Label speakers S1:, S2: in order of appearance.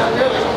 S1: Now, really,